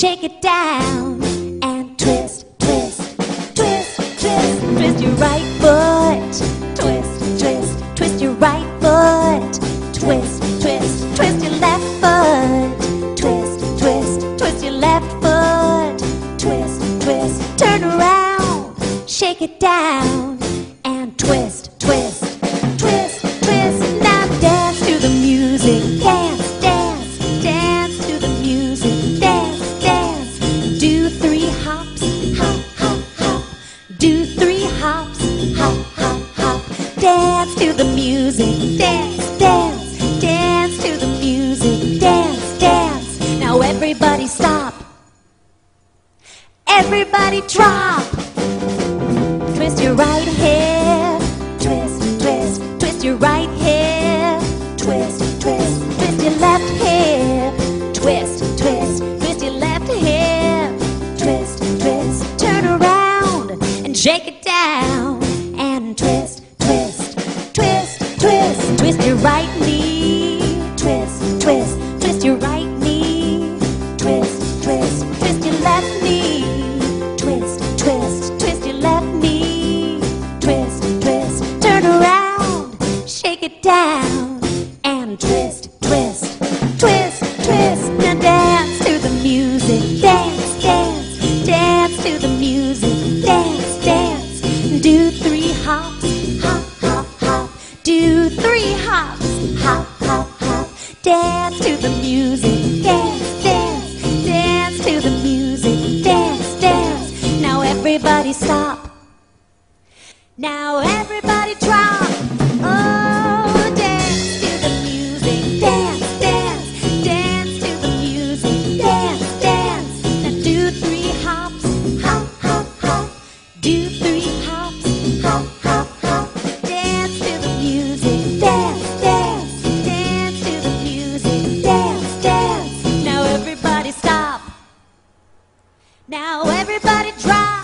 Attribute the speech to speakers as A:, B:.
A: shake it down and twist, twist, twist, twist, twist your right foot. Twist, twist, twist your right foot. Twist, twist, twist your left foot. Twist, twist, twist your left foot. Twist, twist, turn around, shake it down and twist. Music. Dance, dance, dance to the music. Dance, dance. Now everybody stop. Everybody drop. Twist your right hip. Twist, twist, twist your right hip. Twist, twist, twist your left hip. Twist, twist, twist your left hip. Twist, twist, turn around and shake it down. Twist, your right knee. Twist, twist, twist your right knee. Twist, twist, twist your left knee. Twist, twist, twist your left knee. Twist, twist, turn around, shake it down, and twist, twist, twist, twist. Now dance to the music. Dance, dance, dance to the music. Dance, dance. Do three Dance to the music. Dance, dance, dance to the music. Dance, dance. Now everybody stop. Now everybody Now everybody drop.